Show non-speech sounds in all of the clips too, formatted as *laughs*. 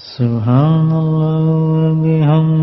سبحان الله وبحمده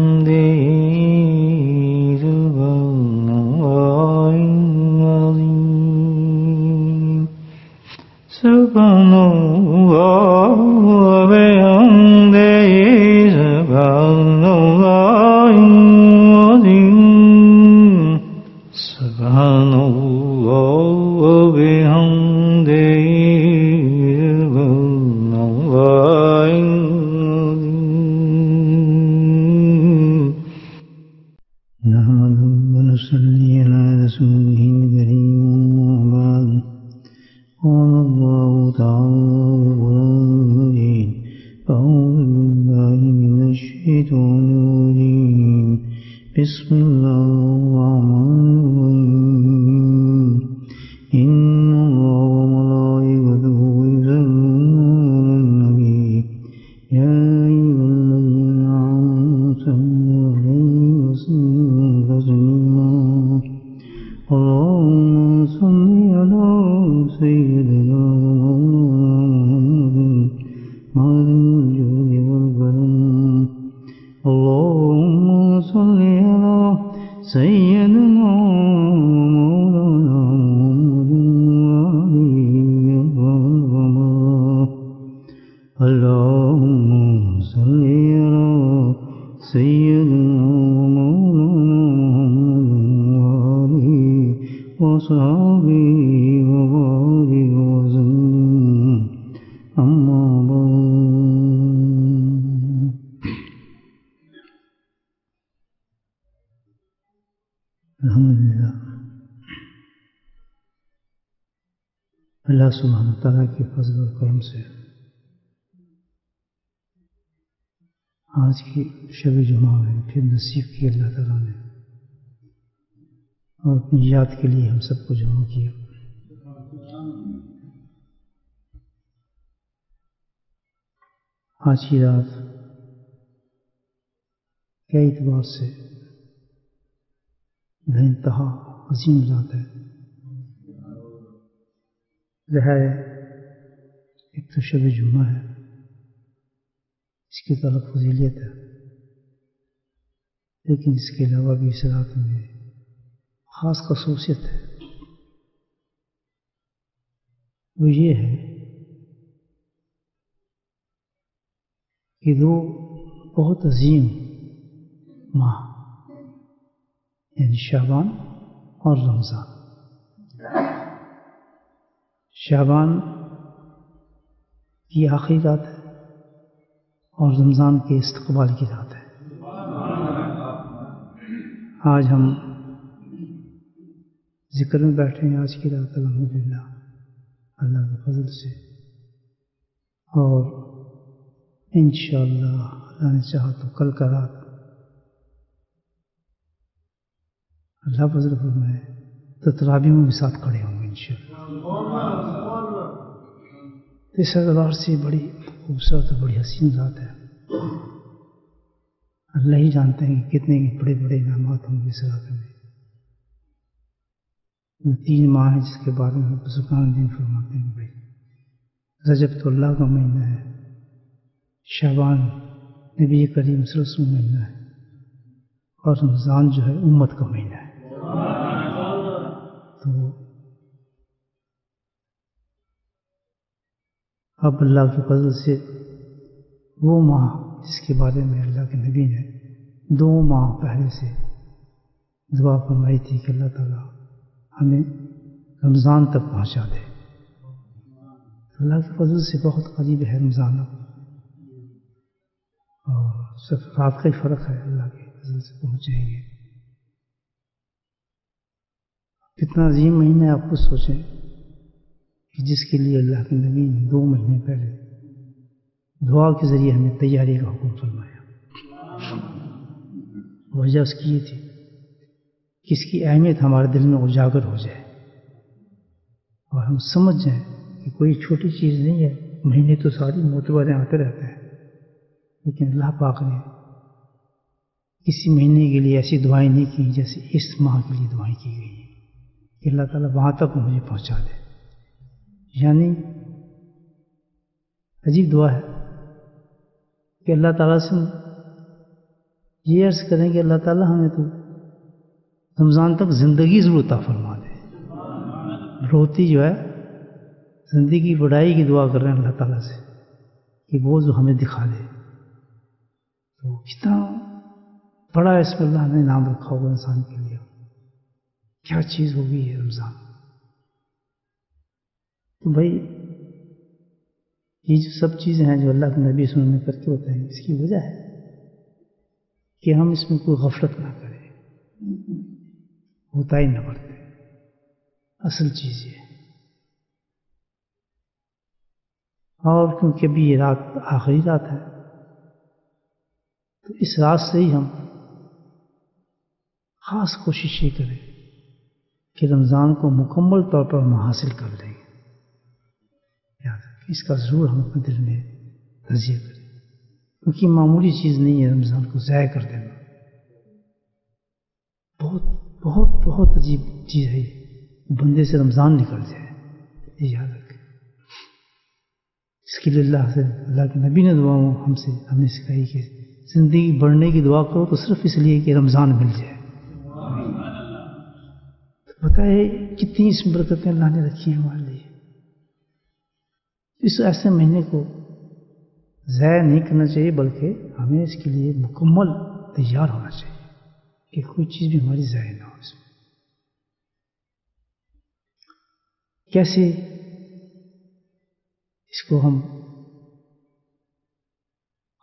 سيدنا مولانا محمد وعليه وسلم اللهم صل على سيدنا مولانا محمد وآله وصحبه اللہ سبحانہ تعالیٰ کے فضل و کرم سے آج کی شب جمعہ میں پھر نصیب کی اللہ تعالیٰ نے اور اپنی یاد کے لیے ہم سب کو جمع کیا۔ آج کی رات کئی اعتبار سے بے انتہا عظیم رات ہے۔ ظاہر ہے۔ ایک تو شب جمعہ ہے۔ اس کی طرف فضیلیت ہے۔ لیکن اس کے علاوہ بھی اس رات میں خاص خصوصیت ہے۔ وہ یہ ہے کہ دو بہت عظیم ماہ یعنی شابان اور رمضان۔ شابان کی آخری رات ہے اور رمضان کے استقبال کی رات ہے۔ آج ہم ذکر میں بیٹھے ہیں۔ آج کی رات الحمد للہ اللہ کے فضل سے۔ اور انشاءاللہ اللہ نے چاہا تو کل کا رات اللہ فضل فرمائے تو ترابی میں بھی ساتھ کھڑے ہوں گے انشاءاللہ۔ اس اعتبار سے بڑی خوبصورت اور بڑی حسین رات ہے۔ اللہ ہی جانتے ہیں کہ کتنے بڑے بڑے انعامات ہوں گے اس رات میں۔ تین ماہ ہیں جس کے بارے میں بزرگان دین فرماتے ہیں بھائی۔ رجب تو اللہ کا مہینہ ہے۔ شابان نبی کریم صلی مہینہ ہے۔ اور رمضان جو ہے امت کا مہینہ ہے۔ اب اللہ کے فضل سے وہ ماہ جس کے بارے میں اللہ کے نبی نے دو ماہ پہلے سے دعا فرمائی تھی کہ اللہ تعالیٰ ہمیں رمضان تک پہنچا دے۔ اللہ کے فضل سے بہت قریب ہے رمضان۔ اب اور صرف رات کا ہی فرق ہے اللہ کے فضل سے پہنچ جائیں گے۔ کتنا عظیم مہینہ ہے، آپ خود سوچیں۔ جس کے لیے اللہ کے نبی دو مہینے پہلے دعا کے ذریعے ہمیں تیاری کا حکم فرمایا۔ وجہ اس کی یہ تھی کہ اس کی اہمیت ہمارے دل میں اجاگر ہو جائے اور ہم سمجھ جائیں کہ کوئی چھوٹی چیز نہیں ہے، مہینے تو ساری معتبریں آتے رہتے ہیں، لیکن اللہ پاک نے کسی مہینے کے لیے ایسی دعائیں نہیں کی جیسے اس ماہ کے لیے دعائیں کی گئی ہیں کہ اللہ تعالیٰ وہاں تک مجھے پہنچا دے۔ یعنی عجیب دعا ہے کہ اللہ تعالیٰ سے یہ عرض کریں کہ اللہ تعالیٰ ہمیں تو رمضان تک زندگی ضرور عطا فرما دے۔ روتی جو ہے، زندگی بڑھائی کی دعا کر رہے ہیں اللہ تعالیٰ سے کہ وہ جو ہمیں دکھا دے۔ تو کتنا بڑا اس میں اللہ نے نام رکھا ہوگا انسان کے لیے۔ کیا چیز ہوگی یہ رمضان؟ تو بھائی، یہ جو سب چیزیں ہیں جو اللہ کے نبی سن میں کر کے ہوتے ہیں اس کی وجہ ہے کہ ہم اس میں کوئی غفلت نہ کریں۔ ہوتا ہی نہ پڑتے اصل چیز یہ اور کیونکہ ابھی یہ رات آخری رات ہے، تو اس رات سے ہی ہم خاص کوشش یہ کریں کہ رمضان کو مکمل طور پر ہم حاصل کر لیں۔ گے اس کا ضرور ہم اپنے دل میں تجزیہ کریں کیونکہ معمولی چیز نہیں ہے، رمضان کو ضائع کر دینا۔ بہت بہت بہت عجیب چیز ہے۔ بندے سے رمضان نکل جائے یہ یاد رکھیں۔ اس کے لیے اللہ سے، اللہ کے نبی نے دعا ہم سے ہمیں سکھائی کہ زندگی بڑھنے کی دعا کرو تو صرف اس لیے کہ رمضان مل جائے۔ بتائے کتنی اس برکتیں اللہ نے رکھی ہیں ہمارے لیے؟ اس ایسے مہینے کو ضائع نہیں کرنا چاہیے، بلکہ ہمیں اس کے لیے مکمل تیار ہونا چاہیے کہ کوئی چیز بھی ہماری ضائع نہ ہو۔ اس میں کیسے اس کو ہم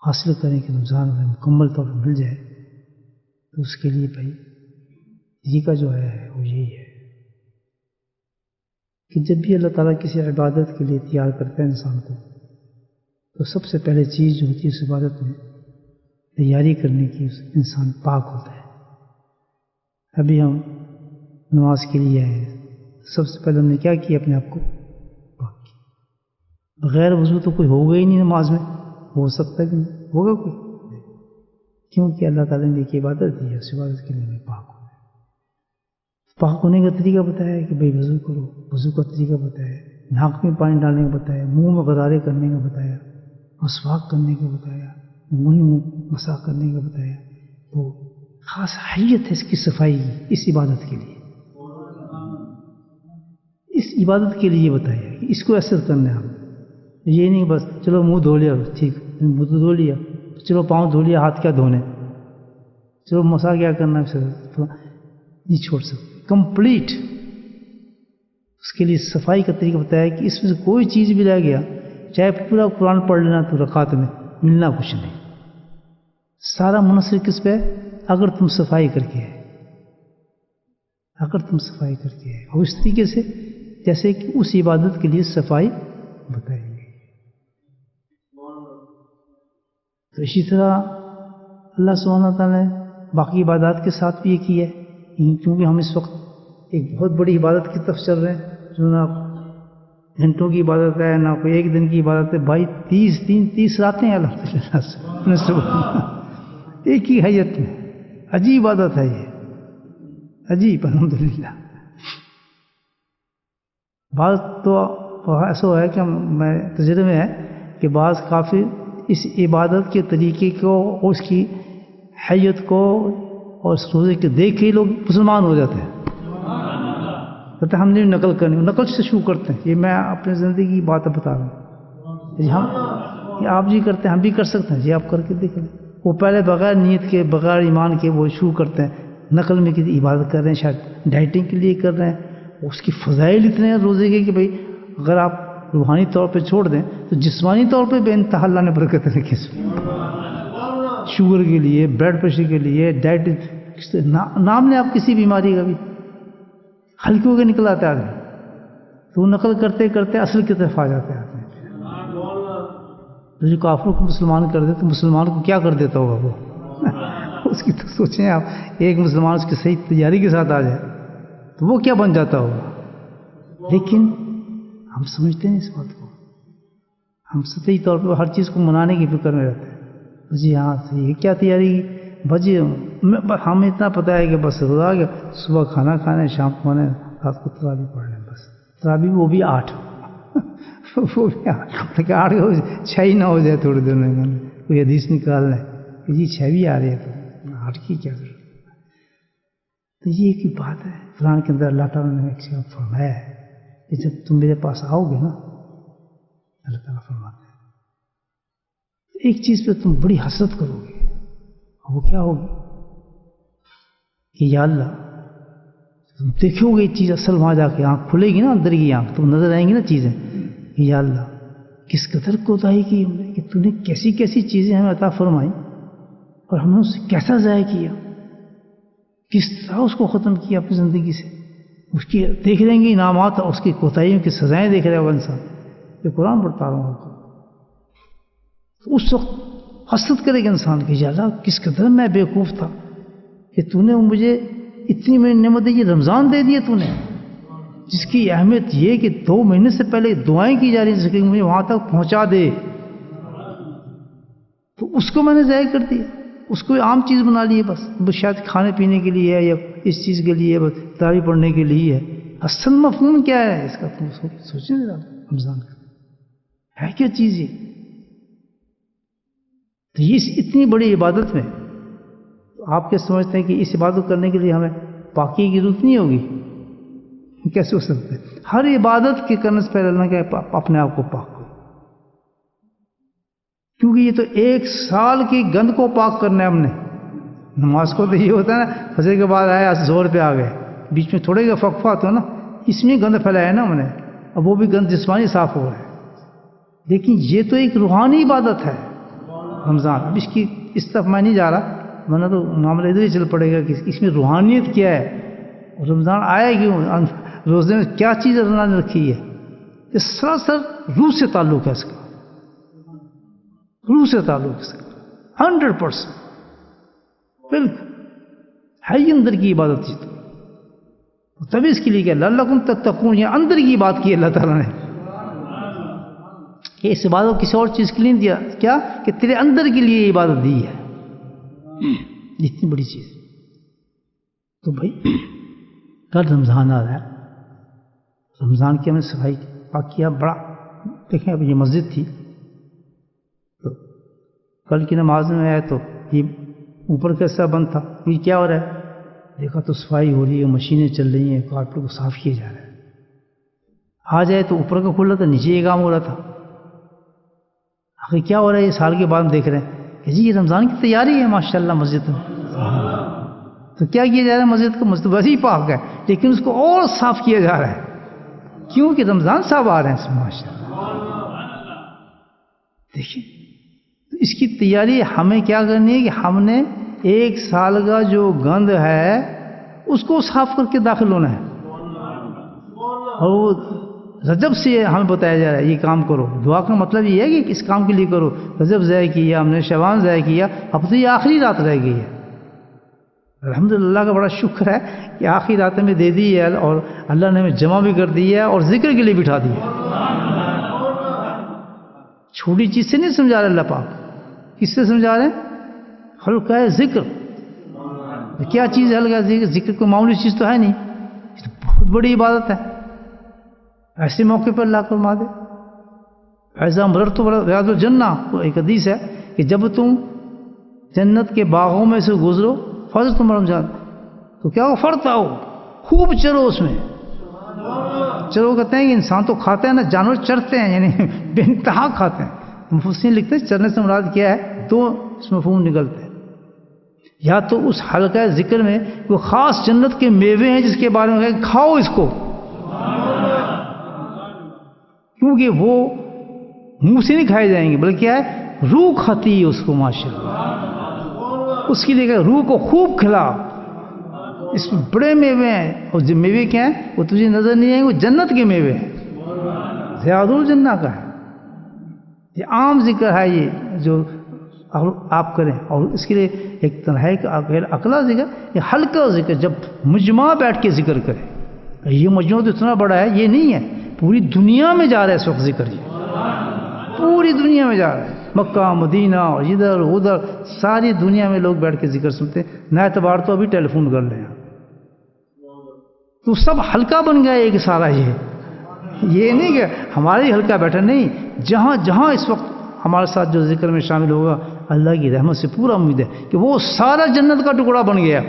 حاصل کریں کہ رمضان میں مکمل طور پر مل جائے، تو اس کے لیے بھائی طریقہ جو ہے وہ یہی ہے۔ کہ جب بھی اللہ تعالیٰ کسی عبادت کے لیے تیار کرتا ہے انسان کو، تو سب سے پہلے چیز جو ہوتی ہے اس عبادت میں، تیاری کرنے کی اس انسان پاک ہوتا ہے۔ ابھی ہم نماز کے لیے آئے سب سے پہلے ہم نے کیا کیا اپنے آپ کو؟ پاک کیا بغیر وضو تو کوئی ہوگا ہی نہیں نماز میں، ہو سکتا ہے کہ ہوگا کوئی؟ کیونکہ اللہ تعالیٰ نے ایک عبادت دی ہے، اس عبادت کے لیے ہمیں پاک ہو۔ پاک ہونے کا طریقہ بتایا ہے کہ بھائی وضو کرو، وضو کا طریقہ بتایا، ناک میں پانی ڈالنے کا بتایا، منہ میں غدارے کرنے کا بتایا، مسواک کرنے کا بتایا، منہ میں مسا کرنے کا بتایا، تو خاص حیت ہے اس کی صفائی اس عبادت کے لیے۔ اس عبادت کے لیے بتایا کہ اس کو ایسے کرنا ہے۔ ہم یہ نہیں بس چلو منہ دھو لیا، ٹھیک، منہ تو دھو لیا، چلو پاؤں دھو لیا، ہاتھ کیا دھونے؟ چلو مسا کیا کرنا ہے؟ نہیں چھوڑ سکتے۔ کمپلیٹ اس کے لیے صفائی کا طریقہ بتایا کہ اس میں سے کوئی چیز بھی رہ گیا، چاہے پورا قرآن پڑھ لینا تو رکعت میں، ملنا کچھ نہیں۔ سارا منحصر کس پہ؟ اگر تم صفائی کر کے۔ ہے اگر تم صفائی کر کے۔ ہے اور اس طریقے سے جیسے کہ اس عبادت کے لیے صفائی بتائیں گے۔ تو اسی طرح اللہ سبحانہ تعالیٰ نے باقی عبادات کے ساتھ بھی یہ کیا ہے۔ کیونکہ ہم اس وقت ایک بہت بڑی عبادت کی طرف چل رہے ہیں، جو نہ گھنٹوں کی عبادت ہے، نہ کوئی ایک دن کی عبادت ہے۔ بھائی، تیس دن، تیس راتیں ہیں الحمد للہ سے ایک ہی حیت میں عجیب عبادت ہے یہ۔ عجیب الحمد للہ بعض تو ایسا ہے کہ میں تجربے میں ہے کہ بعض کافی اس عبادت کے طریقے کو، اس کی حیت کو اور اس روزے کے دیکھ کے ہی لوگ مسلمان ہو جاتے ہیں۔ کہتے ہم نے نقل کرنی نقل سے شروع کرتے ہیں یہ میں اپنی زندگی کی بات بتا رہا ہوں۔ جی ہم یہ آپ جی کرتے ہیں، ہم بھی کر سکتے ہیں۔ جی آپ کر کے دیکھ لیں وہ پہلے بغیر نیت کے، بغیر ایمان کے وہ شروع کرتے ہیں۔ نقل میں کسی عبادت کر رہے ہیں، شاید ڈائٹنگ کے لیے کر رہے ہیں۔ اس کی فضائل اتنے ہیں روزے کے کہ بھائی، اگر آپ روحانی طور پہ چھوڑ دیں تو جسمانی طور پہ بے انتہا اللہ نے برکت رکھی۔ اس میں شوگر کے لیے، بلڈ پریشر کے لیے، ڈائٹ نام لیں آپ کسی بیماری کا بھی۔ ہلکی ہو کے نکل آتا ہے آدمی۔ تو وہ نقل کرتے کرتے اصل کی طرف آ جاتے ہیں آدمی جو کافروں کو مسلمان کر دے، تو مسلمان کو کیا کر دیتا ہوگا وہ؟ *laughs* اس کی تو سوچیں آپ، ایک مسلمان اس کی صحیح تیاری کے ساتھ آ جائے، تو وہ کیا بن جاتا ہوگا؟ لیکن ہم سمجھتے ہیں اس بات کو۔ ہم سطحی طور پہ ہر چیز کو منانے کی فکر میں رہتے ہیں۔ جی ہاں یہ کیا تیاری؟ بجے ہمیں اتنا پتہ ہے کہ بس روزہ گیا۔ صبح کھانا کھانے، شام کو کھانے، رات کو ترابی پڑھ لیں بس۔ ترابی وہ بھی آٹھ۔ *laughs* وہ بھی آٹھ۔ آٹھ چھ ہی نہ ہو جائے تھوڑی دیر میں۔ کوئی حدیث نکال رہے ہیں کہ جی چھ بھی آ رہے ہیں تو آٹھ کی کیا ضرورت؟ تو یہ ایک بات ہے۔ قرآن کے اندر اللہ تعالیٰ نے ایک جگہ فرمایا ہے کہ جب تم میرے پاس آؤ گے نا، اللہ تعالیٰ فرماتا ہے ایک چیز پہ تم بڑی حسرت کرو گے۔ وہ کیا ہوگی؟ کہ یا اللہ، تم دیکھو گے یہ چیز اصل وہاں جا کے، آنکھ کھلے گی نا اندر کی آنکھ تم نظر آئیں گی نا چیزیں۔ کہ یا اللہ، کس قدر کوتاہی کی ہم نے، کہ تو نے کیسی کیسی چیزیں ہمیں عطا فرمائی اور ہم نے اسے کیسا ضائع کیا؟ کس طرح اس کو ختم کیا اپنی زندگی سے؟ اس کی دیکھ لیں گے انعامات اور اس کی کوتاہیوں کی سزائیں دیکھ رہے ہو انسان یہ قرآن پڑھتا رہا ہوں۔ تو اس وقت حسرت کرے گا انسان کہ یا اللہ، کس قدر میں بیوقوف تھا کہ تو نے مجھے اتنی میں نعمت یہ رمضان دے دیے تو نے۔ جس کی اہمیت یہ کہ دو مہینے سے پہلے دعائیں کی جا رہی ہیں کہ مجھے وہاں تک پہنچا دے۔ تو اس کو میں نے ضائع کر دیا۔ اس کو عام چیز بنا لی ہے بس۔ بس شاید کھانے پینے کے لیے ہے یا اس چیز کے لیے بس تاری پڑھنے کے لیے ہے۔ اصل مفہوم کیا ہے اس کا؟ سوچیں رمضان کا۔ ہے کیا چیز یہ؟ تو اس اتنی بڑی عبادت میں آپ کیا سمجھتے ہیں کہ اس عبادت کرنے کے لیے ہمیں پاکی کی ضرورت نہیں ہوگی؟ کیسے ہو سکتے ہر عبادت کے کرنے سے پہلے اللہ کہ اپنے آپ کو پاک کرو۔ کیونکہ یہ تو ایک سال کی گند کو پاک کرنا ہے ہم نے۔ نماز کو تو یہ ہوتا ہے نا، فجر کے بعد آیا زور پہ آ گئے۔ بیچ میں تھوڑے کا فقفہ تو نا، اس میں گند پھیلایا نا ہم نے۔ اب وہ بھی گند جسمانی صاف ہو رہا ہے۔ لیکن یہ تو ایک روحانی عبادت ہے۔ رمضان اب اس کی اس طرف میں نہیں جا رہا۔ ورنہ تو معاملہ ادھر ہی چل پڑے گا کہ اس میں روحانیت کیا ہے؟ رمضان آیا کیوں؟ روزے میں کیا چیز اللہ نے رکھی ہے؟ یہ سراسر روح سے تعلق ہے اس کا۔ روح سے تعلق اس کا۔ ہنڈریڈ پرسینٹ بالکل۔ ہے ہی اندر کی عبادت۔ چیز تو تبھی اس کے لیے کیا اللہ کن تک تکون یا اندر کی بات کی اللہ تعالیٰ نے۔ کہ اس عبادت کسی اور چیز کے لیے دیا۔ کیا؟ کہ تیرے اندر کے لیے عبادت دی ہے۔ اتنی بڑی چیز۔ تو بھائی کل رمضان آ رہا ہے۔ رمضان کی ہم نے صفائی پاک کیا بڑا۔ دیکھیں اب یہ مسجد تھی۔ تو کل کی نماز میں آیا تو یہ اوپر کیسا بند تھا۔ یہ کیا ہو رہا ہے؟ دیکھا تو صفائی ہو رہی ہے مشینیں چل رہی ہیں کارپیٹ کو صاف کیا جا رہا ہے۔ آ جائے تو اوپر کا کھل رہا تھا نیچے یہ کام ہو رہا تھا۔ آخر کیا ہو رہا ہے؟ یہ سال کے بعد ہم دیکھ رہے ہیں کہ جی یہ رمضان کی تیاری ہے ماشاء اللہ مسجد میں۔ تو کیا کیا جا رہا ہے مسجد کو؟ مسجد ویسے ہی پاک ہے، لیکن اس کو اور صاف کیا جا رہا ہے۔ کیوں کہ رمضان صاحب آ رہے ہیں اس میں ماشاء اللہ دیکھیں اس کی تیاری ہمیں کیا کرنی ہے کہ ہم نے ایک سال کا جو گند ہے، اس کو صاف کر کے داخل ہونا ہے۔ اور وہ رجب سے ہمیں بتایا جا رہا ہے، یہ کام کرو۔ دعا کا مطلب یہ ہے کہ اس کام کے لیے کرو۔ رجب ضائع کیا، ہم نے شوان ضائع کیا، اب تو یہ آخری رات رہ گئی ہے۔ الحمد للہ کا بڑا شکر ہے کہ آخری رات میں دے دی ہے اور اللہ نے ہمیں جمع بھی کر دی ہے اور ذکر کے لیے بٹھا دی ہے۔ چھوٹی چیز سے نہیں سمجھا رہے اللہ پاک؟ کس سے سمجھا رہے ہیں؟ ہلکا ہے ذکر۔ کیا چیز ہے ہلکا ذکر؟ ذکر کوئی معمولی چیز تو ہے نہیں۔ بہت بڑی عبادت ہے۔ ایسے موقع پر اللہ فرما دے۔ ایسا مرر تو ریاض الجنہ۔ ایک حدیث ہے کہ جب تم جنت کے باغوں میں سے گزرو فرض تم رمضان۔ تو کیا ہو فرتا ہو خوب چرو اس میں۔ چرو کہتے ہیں کہ انسان تو کھاتے ہیں نا، جانور چرتے ہیں یعنی بے انتہا کھاتے ہیں۔ مفسرین لکھتے ہیں، چرنے سے مراد کیا ہے؟ دو اس مفہوم نکلتے ہیں۔ یا تو اس حلقہ ذکر میں وہ خاص جنت کے میوے ہیں جس کے بارے میں کہ کھاؤ اس کو۔ کیونکہ وہ منہ سے نہیں کھائے جائیں گے، بلکہ کیا ہے؟ روح کھاتی ہے اس کو ماشاء اللہ اس کے لیے کہ روح کو خوب کھلا۔ اس میں بڑے میوے ہیں۔ اور جو میوے کیا ہیں؟ وہ تجھے نظر نہیں آئیں گے، وہ جنت کے میوے ہیں۔ زیادہ الجنہ کا ہے۔ یہ عام ذکر ہے یہ جو آپ کریں۔ اور اس کے لیے ایک تنہائی کا اکلا ذکر، یہ ہلکا ذکر، جب مجمع بیٹھ کے ذکر کرے یہ مجموعہ تو اتنا بڑا ہے، یہ نہیں ہے۔ پوری دنیا میں جا رہا ہے اس وقت ذکر یہ پوری دنیا میں جا رہا ہے۔ مکہ، مدینہ اور ادھر ادھر، ساری دنیا میں لوگ بیٹھ کے ذکر سنتے ہیں۔ نہ اعتبار تو ابھی ٹیلی فون کر لیں تو سب ہلکا بن گیا ایک سارا یہ۔ یہ نہیں کہ ہمارے ہلکا بیٹھا نہیں۔ جہاں جہاں اس وقت ہمارے ساتھ جو ذکر میں شامل ہوگا، اللہ کی رحمت سے پورا امید ہے کہ وہ سارا جنت کا ٹکڑا بن گیا۔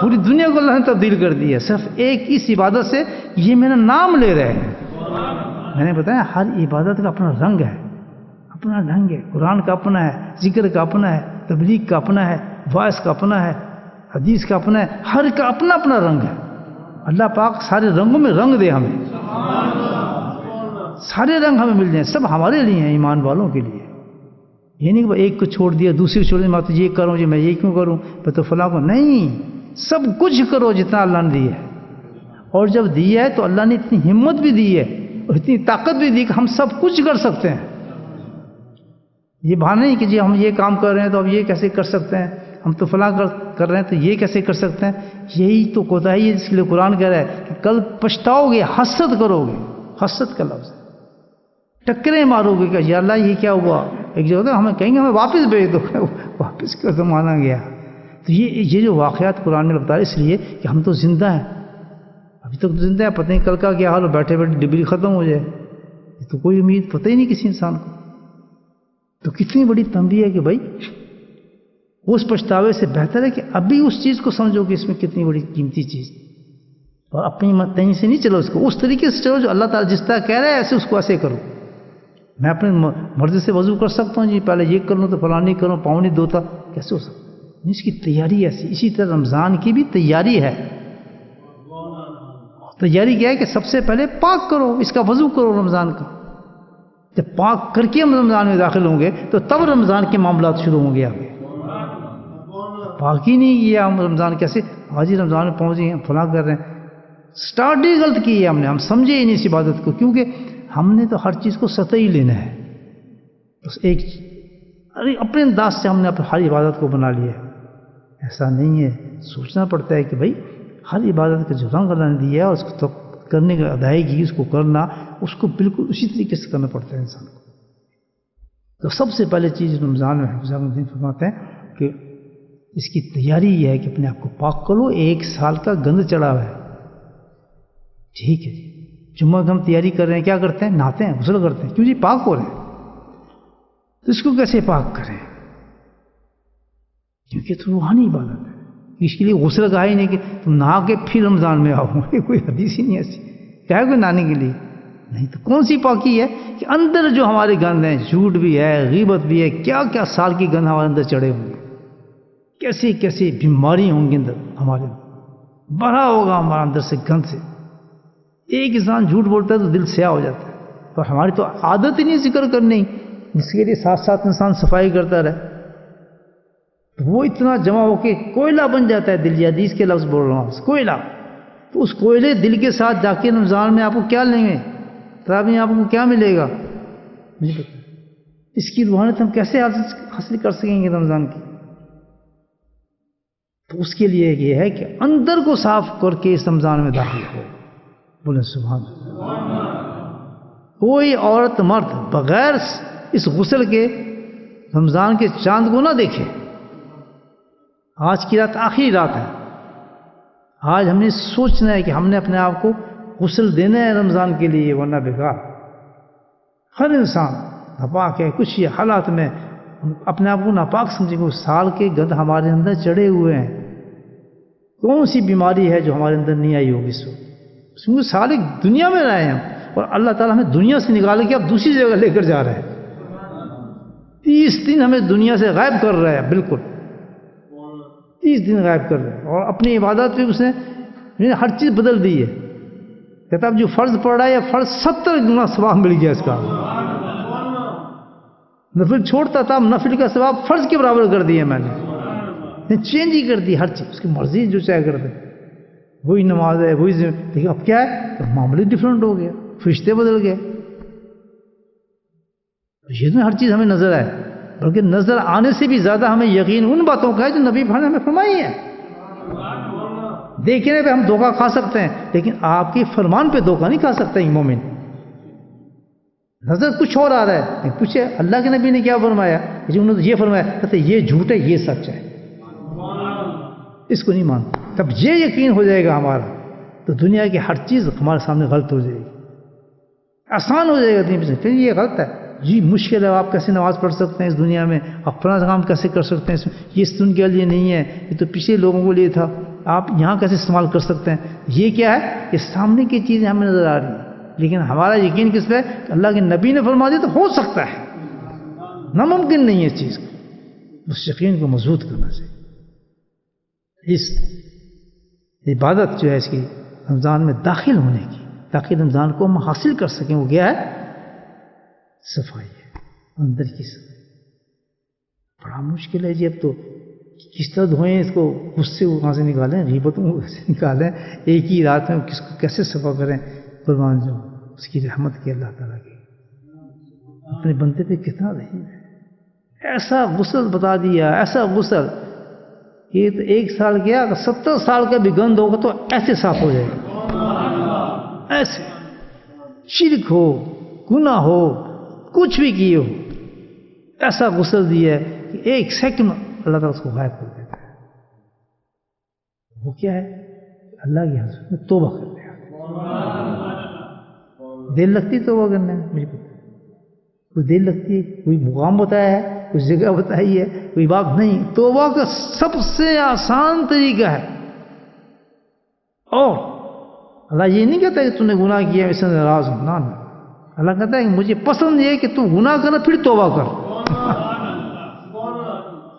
پوری دنیا کو اللہ نے تبدیل کر دی ہے۔ صرف ایک اس عبادت سے یہ میرا نام لے رہے ہیں۔ میں نے بتایا، ہر عبادت کا اپنا رنگ ہے۔ اپنا ڈھنگ ہے۔ قرآن کا اپنا ہے، ذکر کا اپنا ہے، تبلیغ کا اپنا ہے، وائس کا اپنا ہے، حدیث کا اپنا ہے۔ ہر کا اپنا اپنا رنگ ہے۔ اللہ پاک سارے رنگوں میں رنگ دے ہمیں۔ سارے رنگ ہمیں مل جائیں۔ سب ہمارے لیے ہیں ایمان والوں کے لیے۔ یہ نہیں کہ ایک کو چھوڑ دیا، دوسرے کو چھوڑ دیا، میں تو یہ کروں جی میں یہ کیوں کروں؟ میں تو فلاں کو نہیں۔ سب کچھ کرو جتنا اللہ نے دیا ہے۔ اور جب دیا ہے تو اللہ نے اتنی ہمت بھی دی ہے اور اتنی طاقت بھی دی کہ ہم سب کچھ کر سکتے ہیں۔ یہ بہانا نہیں کہ جی ہم یہ کام کر رہے ہیں تو اب یہ کیسے کر سکتے ہیں؟ ہم تو فلاں کر رہے ہیں تو یہ کیسے کر سکتے ہیں؟ یہی تو کوتاہی ہے جس کے لیے قرآن کہہ رہا ہے کہ کل پچھتاؤ گے، حسد کرو گے۔ حسد کا لفظ ٹکریں مارو گے کہ یا اللہ یہ کیا ہوا؟ ایک جو ہمیں کہیں گے ہمیں واپس بھیج دو۔ *laughs* واپس کر تو مانا گیا؟ تو یہ یہ جو واقعات قرآن نے بتا اس لیے کہ ہم تو زندہ ہیں۔ ابھی تک تو زندہ ہے پتہ نہیں کل کا کیا حال ہو، بیٹھے بیٹھے ڈبری ختم ہو جائے۔ یہ تو کوئی امید، پتہ ہی نہیں کسی انسان کو۔ تو کتنی بڑی تنبیہ ہے کہ بھائی، اس پچھتاوے سے بہتر ہے کہ ابھی اس چیز کو سمجھو کہ اس میں کتنی بڑی قیمتی چیز۔ اور اپنی تہیں سے نہیں چلو اس کو، اس طریقے سے چلو جو اللہ تعالیٰ جس طرح کہہ رہا ہے، ایسے اس کو ایسے کرو۔ میں اپنے مرضی سے وضو کر سکتا ہوں جی پہلے یہ کر لوں تو فلاں نہیں کروں، پاؤں نہیں دھوتا، کیسے ہو سکتا؟ اس کی تیاری ایسی، اسی طرح رمضان کی بھی تیاری ہے۔ تیاری کیا ہے کہ سب سے پہلے پاک کرو، اس کا وضو کرو رمضان کا۔ جب پاک کر کے ہم رمضان میں داخل ہوں گے، تو تب رمضان کے معاملات شروع ہوں گے۔ آگے پاک ہی نہیں کیا ہم رمضان کیسے؟ حاجی رمضان میں پہنچ گئے، فلاں کر رہے ہیں۔ سٹارٹ ہی غلط کی ہے ہم نے، ہم سمجھے ہی نہیں اس عبادت کو، کیونکہ ہم نے تو ہر چیز کو سطح لینا ہے۔ بس ایک ارے اپنے انداز سے ہم نے ہر عبادت کو بنا لیا ہے۔ ایسا نہیں ہے۔ سوچنا پڑتا ہے کہ بھائی، ہر عبادت کا جو رنگ اللہ نے دیا ہے، اس کو تو کرنے کا ادائیگی، اس کو کرنا، اس کو بالکل اسی طریقے سے کرنا پڑتا ہے انسان کو۔ تو سب سے پہلے چیز رمضان میں حفظ الدین فرماتے ہیں کہ اس کی تیاری یہ ہے کہ اپنے آپ کو پاک کرو، ایک سال کا گند چڑھا ہوا ہے۔ ٹھیک ہے جی۔ جمعہ ہم تیاری کر رہے ہیں، کیا کرتے ہیں؟ نہاتے ہیں، غسل کرتے ہیں۔ کیوں جی؟ پاک ہو رہے ہیں۔ تو اس کو کیسے پاک کریں؟ کیونکہ تو روحانی عبادت ہے اس کے لیے غسل کہا ہی نہیں کہ تم نہا کے پھر رمضان میں آؤ۔ *laughs* یہ کوئی حدیث ہی نہیں ایسی کیا کوئی نہانے کے لیے؟ نہیں تو کون سی پاکی ہے کہ اندر جو ہمارے گند ہیں، جھوٹ بھی ہے، غیبت بھی ہے، کیا کیا سال کی گند ہمارے اندر چڑھے ہوں گے؟ کیسی کیسی بیماری ہوں گی اندر ہمارے بڑا ہوگا ہمارا اندر سے گند سے۔ ایک انسان جھوٹ بولتا ہے تو دل سیاہ ہو جاتا ہے۔ اور ہماری تو عادت ہی نہیں ذکر کرنے جس کے لیے ساتھ ساتھ انسان صفائی کرتا رہے۔ وہ اتنا جمع ہو کے کوئلہ بن جاتا ہے دل حدیث کے لفظ بول رہا ہوں، کوئلہ۔ تو اس کوئلے دل کے ساتھ جا کے رمضان میں آپ کو کیا لیں گے؟ تب میں آپ کو کیا ملے گا؟ مجھے پتا اس کی روحانیت ہم کیسے حاصل کر سکیں گے رمضان کی؟ تو اس کے لیے یہ ہے کہ اندر کو صاف کر کے اس رمضان میں داخل ہو۔ بولے سبحان کوئی عورت مرد بغیر اس غسل کے رمضان کے چاند کو نہ دیکھے۔ آج کی رات آخری رات ہے۔ آج ہم نے سوچنا ہے کہ ہم نے اپنے آپ کو غسل دینا ہے رمضان کے لیے، ورنہ بیکار۔ ہر انسان ناپاک ہے، کچھ یہ حالات میں اپنے آپ کو ناپاک سمجھے کہ سال کے گند ہمارے اندر چڑھے ہوئے ہیں۔ کون سی بیماری ہے جو ہمارے اندر نہیں آئی ہوگی اس وقت؟ کیونکہ سال ایک دنیا میں رہے ہیں۔ اور اللہ تعالیٰ ہمیں دنیا سے نکال کے اب دوسری جگہ لے کر جا رہے ہیں۔ تیس دن ہمیں دنیا سے غائب کر رہے ہیں، بالکل۔ تیس دن غائب کر رہے اور اپنی عبادت پہ اس نے ہر چیز بدل دی ہے۔ کہتا اب جو فرض پڑ رہا ہے یا فرض ستر گنا ثواب مل گیا اس کا۔ نفل چھوڑتا تھا، نفل کا ثواب فرض کے برابر کر دیا میں نے۔ یعنی چینج ہی کر دی ہر چیز۔ اس کی مرضی جو چاہے کر دے۔ وہی نماز ہے، وہی لیکن اب کیا ہے؟ معاملے ڈفرینٹ ہو گیا، فرشتے بدل گئے۔ یہ تو ہر چیز ہمیں نظر آئے۔ بلکہ نظر آنے سے بھی زیادہ ہمیں یقین ان باتوں کا ہے جو نبی بھائی نے ہمیں فرمائی ہے دیکھنے پہ ہم دھوکہ کھا سکتے ہیں، لیکن آپ کے فرمان پہ دھوکہ نہیں کھا سکتے مومن۔ نظر کچھ اور آ رہا ہے پوچھے اللہ کے نبی نے کیا فرمایا؟ جی، انہوں نے یہ فرمایا، کہتے یہ جھوٹ ہے، یہ سچ ہے۔ اس کو نہیں مانتا تب یہ یقین ہو جائے گا ہمارا، تو دنیا کی ہر چیز ہمارے سامنے غلط ہو جائے گی۔ آسان ہو جائے گا پھر یہ غلط ہے۔ جی مشکل ہے، آپ کیسے نماز پڑھ سکتے ہیں اس دنیا میں؟ آپ فلاں کام کیسے کر سکتے ہیں؟ اس میں یہ اس دن کے لیے نہیں ہے، یہ تو پچھلے لوگوں کے لیے تھا۔ آپ یہاں کیسے استعمال کر سکتے ہیں؟ یہ کیا ہے؟ یہ سامنے کی چیزیں ہمیں نظر آ رہی ہیں۔ لیکن ہمارا یقین کس پہ؟ کہ اللہ کے نبی نے فرما دیا تو ہو سکتا ہے۔ ناممکن نہیں ہے اس چیز کو۔ اس یقین کو مضبوط کرنا چاہیے۔ اس عبادت جو ہے اس کی رمضان میں داخل ہونے کی، تاکہ رمضان کو ہم حاصل کر سکیں۔ وہ کیا ہے؟ صفائی ہے، اندر کی صفائی۔ بڑا مشکل ہے جی اب تو۔ کس طرح دھوئیں اس کو؟ غصے وہاں سے نکالیں، غیبتوں کو سے نکالیں۔ ایک ہی رات میں کس کو کیسے صفا کریں؟ قربان جو اس کی رحمت کی اللہ تعالیٰ کی۔ اپنے بندے پہ کتنا رحیم ہے۔ ایسا غسل بتا دیا، ایسا غسل۔ یہ تو ایک سال گیا اگر ستر سال کا بھی گند ہوگا تو ایسے صاف ہو جائے گا۔ ایسے۔ شرک ہو، گناہ ہو کچھ بھی کیے ہو ایسا غسل دیا ہے کہ ایک سیکنڈ اللہ تعالیٰ اس کو غائب کر دیتا ہے۔ وہ کیا ہے؟ اللہ کی حضرت میں توبہ کر دیا۔ دیر لگتی توبہ کرنے میں؟ مجھے پتا کوئی دیر لگتی ہے؟ کوئی مقام بتایا ہے؟ کوئی جگہ بتائی ہے؟ کوئی بات نہیں۔ توبہ کا سب سے آسان طریقہ ہے۔ اور اللہ یہ نہیں کہتا کہ تم نے گناہ کیا، اس سے ناراض ہوں نہ اللہ کہتا ہے کہ مجھے پسند یہ کہ تو گناہ کر پھر توبہ کر۔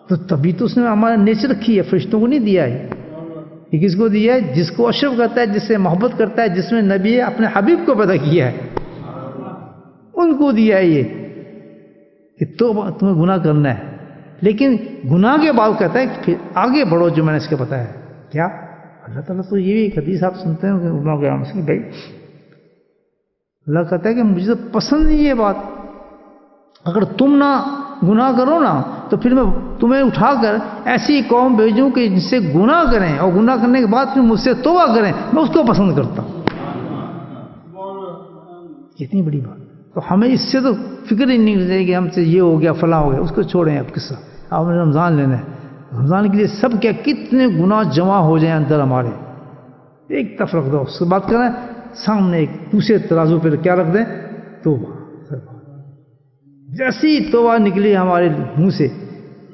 تو تبھی تو اس نے ہمارا نیچر رکھی ہے، فرشتوں کو نہیں دیا ہے۔ یہ کس کو دیا ہے؟ جس کو اشرف کرتا ہے، جس سے محبت کرتا ہے، جس میں نبی اپنے حبیب کو پیدا کیا ہے۔ ان کو دیا ہے یہ کہ تو تمہیں گناہ کرنا ہے۔ لیکن گناہ کے بعد کہتا ہے کہ پھر آگے بڑھو جو میں نے اس کے بتایا۔ کیا؟ اللہ تعالیٰ تو یہ بھی حدیث آپ سنتے ہیں گناہ سے بھائی اللہ کہتا ہے کہ مجھے تو پسند نہیں یہ بات۔ اگر تم نہ گناہ کرو نا، تو پھر میں تمہیں اٹھا کر ایسی قوم بھیجوں کہ جس سے گناہ کریں اور گناہ کرنے کے بعد پھر مجھ سے توبہ کریں، میں اس کو پسند کرتا ہوں۔ کتنی بڑی بات۔ تو ہمیں اس سے تو فکر ہی نہیں رہے کہ ہم سے یہ ہو گیا، فلاں ہو گیا، اس کو چھوڑیں اب قصہ آپ نے رمضان لینا ہے۔ رمضان کے لیے سب کیا، کتنے گناہ جمع ہو جائیں اندر ہمارے۔ ایک طرف رکھ دو۔ اس سے بات کریں سامنے ایک دوسرے ترازو پہ کیا رکھ دیں توبہ جیسی توبہ نکلی ہمارے منہ سے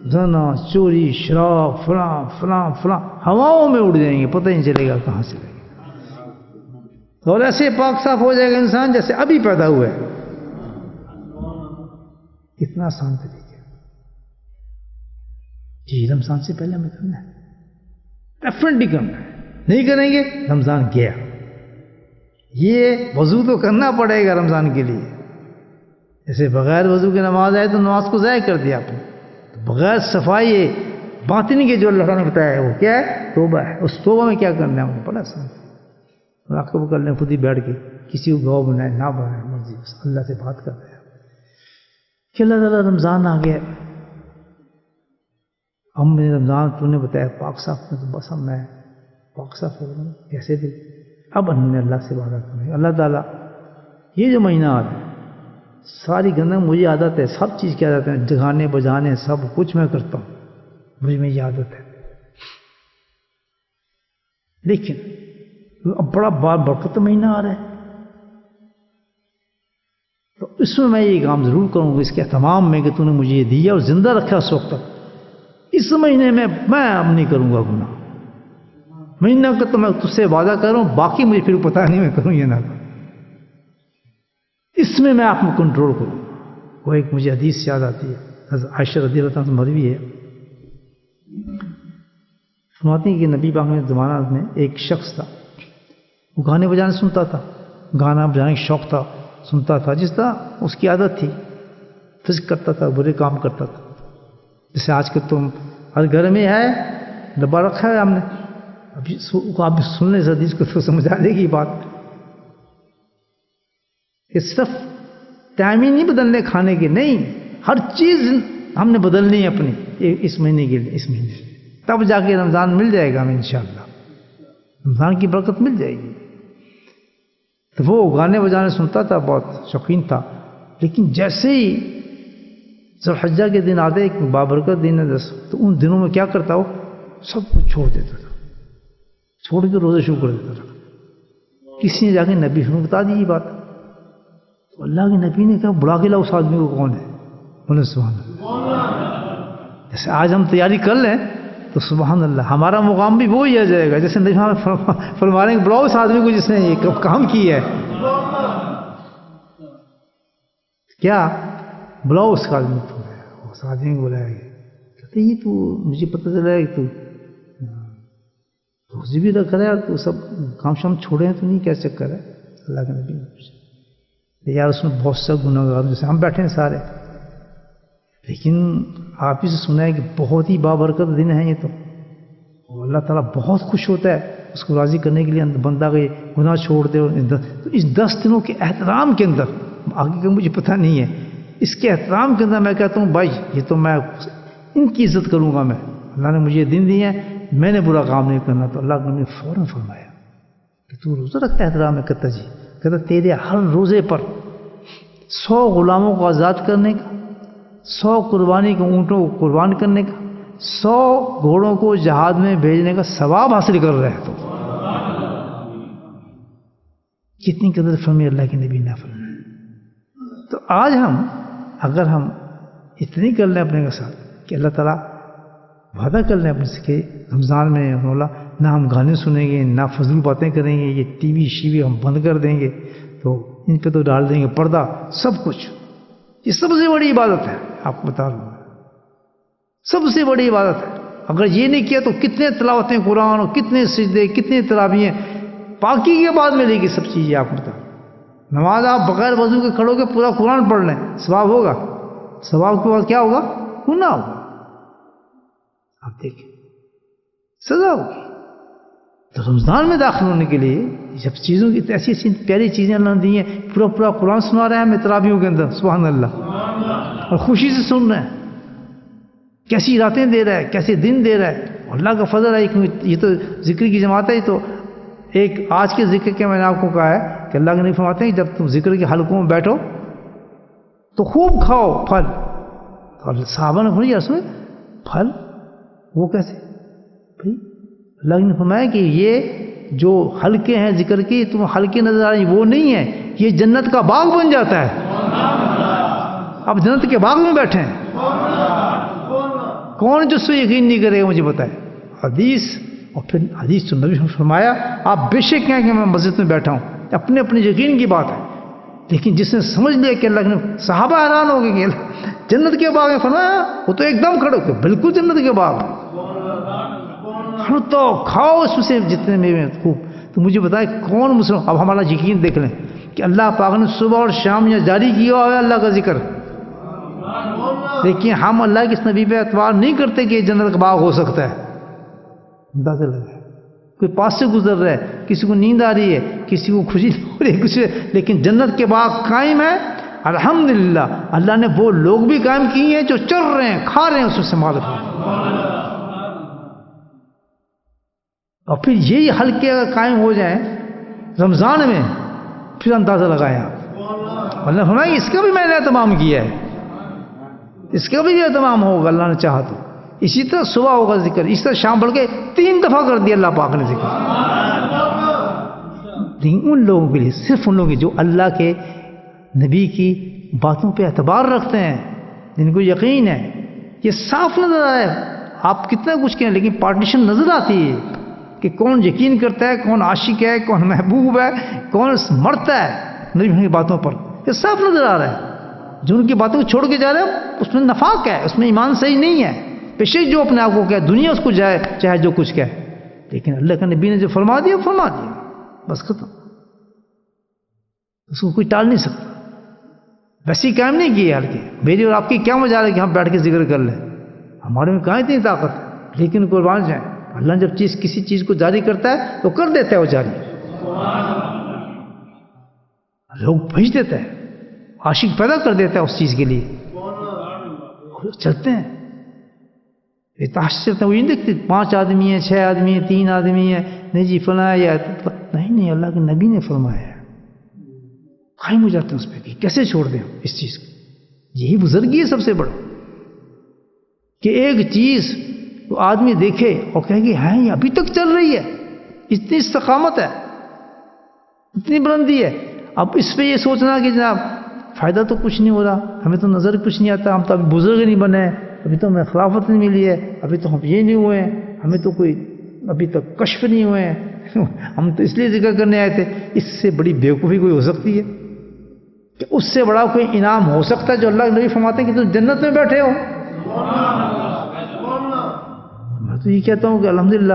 زنا چوری، شراب، فلاں فلاں فلاں، ہواؤں میں اڑ جائیں گے، پتہ نہیں چلے گا کہاں سے۔ لگے اور ایسے پاک صاف ہو جائے گا انسان جیسے ابھی پیدا ہوا ہے۔ کتنا آسان طریقہ جی رمضان سے پہلے ہمیں کرنا ہے۔ ڈیفرنٹلی کرنا ہے۔ نہیں کریں گے، رمضان گیا۔ یہ وضو تو کرنا پڑے گا رمضان کے لیے۔ جیسے بغیر وضو کی نماز آئے تو نماز کو ضائع کر دیا آپ نے۔ بغیر صفائی باطنی کے جو اللہ نے بتایا ہے وہ کیا ہے؟ توبہ ہے۔ اس توبہ میں کیا کرنا ہے؟ بڑا آسان راقب کر لیں، خود ہی بیٹھ کے کسی کو گاؤں بنائے نہ بنائے مرضی بس اللہ سے بات کر رہے ہیں۔ کہ اللہ تعالیٰ رمضان آ گیا۔ ہم نے رمضان تو نے بتایا، پاک صاف میں تو بس ہم میں پاک صاف ہو کیسے دے اب ہم نے اللہ سے وعدہ کریں اللہ تعالیٰ، یہ جو مہینہ آ رہا ہے، ساری گندم مجھے عادت ہے، سب چیز کی عادت ہے، جگانے، بجانے، سب کچھ میں کرتا ہوں۔ مجھے میں یہ عادت ہے۔ لیکن اب بڑا بار برکت مہینہ آ رہا ہے۔ تو اس میں میں یہ کام ضرور کروں گا، اس کے اہتمام میں کہ تو نے مجھے یہ دیا اور زندہ رکھا اس وقت تک۔ اس مہینے میں میں اب نہیں کروں گا گناہ۔ مہینہ کا تو میں تجھ سے وعدہ کروں باقی مجھے پھر پتہ نہیں میں کروں یہ نہ کروں۔ اس میں میں آپ کو کنٹرول کروں۔ وہ ایک مجھے حدیث یاد آتی ہے عائشہ رضی اللہ تعالیٰ مروی ہے۔ فرماتی ہیں کہ نبی پاک میں زمانہ میں ایک شخص تھا۔ وہ گانے بجانے سنتا تھا۔ گانا بجانے کا شوق تھا، سنتا تھا، جس طرح اس کی عادت تھی۔ فزک کرتا تھا، برے کام کرتا تھا۔ جیسے آج کل تم ہر گھر میں ہے ڈبا رکھا ہے ہم نے۔ ابھی آپ سن لیں حدیث کو تو سمجھا دے گی بات۔ کہ صرف ٹائم ہی نہیں بدلنے، کھانے کے نہیں، ہر چیز ہم نے بدلنی ہے اپنی اس مہینے کے لیے، اس مہینے تب جا کے رمضان مل جائے گا ہمیں انشاءاللہ۔ رمضان کی برکت مل جائے گی۔ تو وہ گانے بجانے سنتا تھا، بہت شوقین تھا۔ لیکن جیسے ہی ذوالحجہ کے دن آتے، ایک بابرکت دن ہے دس تو ان دنوں میں کیا کرتا وہ؟ سب کچھ چھوڑ دیتا تھا۔ چھوڑ کے روزے شروع کر دیتا تھا۔ کسی نے جا کے نبی بتا دی یہ بات۔ تو اللہ کے نبی نے کہا بلا کے لاؤ اس آدمی کو کون ہے؟ بولے، سبحان اللہ۔ جیسے آج ہم تیاری کر لیں تو سبحان اللہ، ہمارا مقام بھی وہی آ جائے گا۔ جیسے نبی فرما رہے ہیں بلاؤ اس آدمی کو جس نے یہ کام کیا ہے۔ کیا؟ بلاؤ اس آدمی کو۔ اس آدمی کو بلایا گیا۔ کہتے، یہ تو مجھے پتہ چلا ہے کہ تو روزی بھی رکھ رہا ہے تو سب کام شام چھوڑے ہیں تو نہیں، کیا چکر ہے؟ اللہ کے نبی۔ نے پوچھا یار، اس میں بہت سا گناہ گار، جیسے ہم بیٹھے ہیں سارے۔ لیکن آپ ہی سے سنا ہے کہ بہت ہی بابرکت دن ہے یہ تو۔ اللہ تعالیٰ بہت خوش ہوتا ہے اس کو راضی کرنے کے لیے۔ بندہ کے گناہ چھوڑ دے تو اس دس دنوں کے احترام کے اندر، آگے کا مجھے پتہ نہیں ہے۔ اس کے احترام کے اندر میں کہتا ہوں، بھائی، یہ تو میں ان کی عزت کروں گا میں۔ اللہ نے مجھے دن دیے ہیں۔ میں نے برا کام نہیں کرنا تو اللہ نے فوراً فرمایا کہ تو روزہ رکھتا احترام ہے کہتا جی کہتا تیرے ہر روزے پر سو غلاموں کو آزاد کرنے کا، سو قربانی کے اونٹوں کو قربان کرنے کا، سو گھوڑوں کو جہاد میں بھیجنے کا ثواب حاصل کر رہے تو۔ کتنی قدر فرمی اللہ کے نبی نہ فرمائے تو آج ہم، اگر ہم اتنی کر لیں اپنے کے ساتھ کہ اللہ تعالیٰ وعدہ کر لیں اپنے سے کہ رمضان میں، مولا، نہ ہم گانے سنیں گے، نہ فضول باتیں کریں گے، یہ ٹی وی، شی وی ہم بند کر دیں گے۔ تو ان پہ تو ڈال دیں گے پردہ، سب کچھ۔ یہ سب سے بڑی عبادت ہے، آپ کو بتا دوں۔ سب سے بڑی عبادت ہے۔ اگر یہ نہیں کیا تو کتنے تلاوتیں قرآن اور کتنے سجدے، کتنے ترابیاں پاکی کے بعد ملے گی سب چیزیں، آپ کو بتا نماز آپ بغیر وضو کے کھڑو گے، پورا قرآن پڑھ لیں، ثواب ہوگا۔ ثواب کے بعد کیا ہوگا؟ گناہ ہوگا۔ آپ دیکھیں۔ سزا ہوگی۔ تو رمضان میں داخل ہونے کے لیے جب چیزوں کی ایسی ایسی پیاری چیزیں اللہ نے دی ہیں، پورا پورا قرآن سنا رہے ہیں ہمیں ترابیوں کے اندر، سبحان اللہ۔ اور خوشی سے سن رہے ہیں کیسی راتیں دے رہا ہے، کیسے دن دے رہا ہے۔ اللہ کا فضل ہے یہ تو ذکر کی جماعت ہے تو ایک آج کے ذکر کے میں نے آپ کو کہا ہے کہ اللہ کے نہیں فرماتے ہیں، جب تم ذکر کے حلقوں میں بیٹھو تو خوب کھاؤ پھل۔ اور صحابہ نے فرمایا اس میں پھل وہ کیسے؟ بھائی اللہ نے فرمایا کہ یہ جو ہلکے ہیں ذکر کی تم ہلکے نظر آ رہی وہ نہیں ہے یہ جنت کا باغ بن جاتا ہے۔ اب جنت کے باغ میں بیٹھے ہیں۔ کون جو سو یقین نہیں کرے گا مجھے بتائے حدیث اور پھر حدیث تو نبی فرمایا آپ بے شک ہیں کہ میں مسجد میں بیٹھا ہوں۔ اپنے اپنے یقین کی بات ہے۔ لیکن جس نے سمجھ لیا کہ اللہ نے صحابہ حیران ہو گئے کہ جنت کے باغ میں فرمایا، وہ تو ایک دم کھڑے ہو بالکل جنت کے باغ تو، کھاؤ اس میں سے جتنے میوے خوب۔ تو مجھے بتائے کون مسلم؟ اب ہمارا یقین دیکھ لیں کہ اللہ پاک نے صبح اور شام یا جاری کیا ہوا ہے اللہ کا ذکر۔ لیکن ہم اللہ کے اس نبی پہ اعتبار نہیں کرتے کہ یہ جنت کا باغ ہو سکتا ہے۔ اندازہ لگا۔ کوئی پاس سے گزر رہا ہے، کسی کو نیند آ رہی ہے کسی کو خوشی ہو رہی کسی لیکن جنت کے باغ قائم ہے۔ الحمدللہ، اللہ نے وہ لوگ بھی قائم کیے ہیں جو چل رہے ہیں، کھا رہے ہیں، اس میں سے مالک اور پھر یہی ہلکے اگر قائم ہو جائیں رمضان میں، پھر اندازہ لگایا۔ اللہ فرمایا، اس کا بھی میں نے اہتمام کیا ہے۔ اس کا بھی اہتمام ہوگا، اللہ نے چاہا تو۔ اسی طرح صبح ہوگا ذکر، اس طرح شام بڑھ کے تین دفعہ کر دیا، اللہ پاک نے ذکر۔ لیکن ان لوگوں کے لیے، صرف ان لوگوں کے جو اللہ کے نبی کی باتوں پہ اعتبار رکھتے ہیں، جن کو یقین ہے، یہ صاف نظر آئے۔ آپ کتنا کچھ کہیں، لیکن پارٹیشن نظر آتی ہے کہ کون یقین کرتا ہے، کون عاشق ہے، کون محبوب ہے، کون مرتا ہے نبی کی باتوں پر۔ یہ صاف نظر آ رہا ہے۔ جو ان کی باتوں کو چھوڑ کے جا رہے ہیں، اس میں نفاق ہے، اس میں ایمان صحیح نہیں ہے۔ پیشے جو اپنے آپ کو کہے، دنیا اس کو جائے، چاہے جو کچھ کہے۔ لیکن اللہ کا نبی نے جو فرما دیا فرما دیا۔ بس ختم۔ اس کو کوئی ٹال نہیں سکتا۔ ویسی کام نہیں کی یار کے میری اور آپ کی کیا مزہ ہے کہ ہم بیٹھ کے ذکر کر لیں؟ ہمارے میں کہاں اتنی طاقت؟ لیکن قربان جائیں۔ اللہ جب چیز کسی چیز کو جاری کرتا ہے تو کر دیتا ہے وہ جاری۔ لوگ بھیج دیتا ہے عاشق پیدا کر دیتا ہے اس چیز کے لیے۔ چلتے ہیں۔ چلتے ہیں وہ نہیں دیکھتے۔ پانچ آدمی ہیں، چھ آدمی ہیں، تین آدمی ہیں۔ نہیں جی فلاں یا نہیں نہیں اللہ کے نبی نے فرمایا ہے۔ قائم ہو جاتے ہیں اس پہ کہ کیسے چھوڑ دیں اس چیز کو؟ یہی بزرگی ہے سب سے بڑا۔ کہ ایک چیز تو آدمی دیکھے اور کہے گی ہاں یہ ابھی تک چل رہی ہے۔ اتنی استقامت ہے۔ اتنی بلندی ہے۔ اب اس پہ یہ سوچنا کہ جناب، فائدہ تو کچھ نہیں ہو رہا۔ ہمیں تو نظر کچھ نہیں آتا۔ ہم تو ابھی بزرگ نہیں بنے ابھی تو ہمیں خلافت نہیں ملی ہے۔ ابھی تو ہم یہ نہیں ہوئے ہیں۔ ہمیں تو کوئی ابھی تک کشف نہیں ہوئے ہیں۔ ہم تو اس لیے ذکر کرنے آئے تھے، اس سے بڑی بیوقوفی کوئی ہو سکتی ہے؟ کہ اس سے بڑا کوئی انعام ہو سکتا ہے جو اللہ کے نبی فرماتے ہیں کہ تم جنت میں بیٹھے ہو؟ میں تو یہ کہتا ہوں کہ الحمدللہ،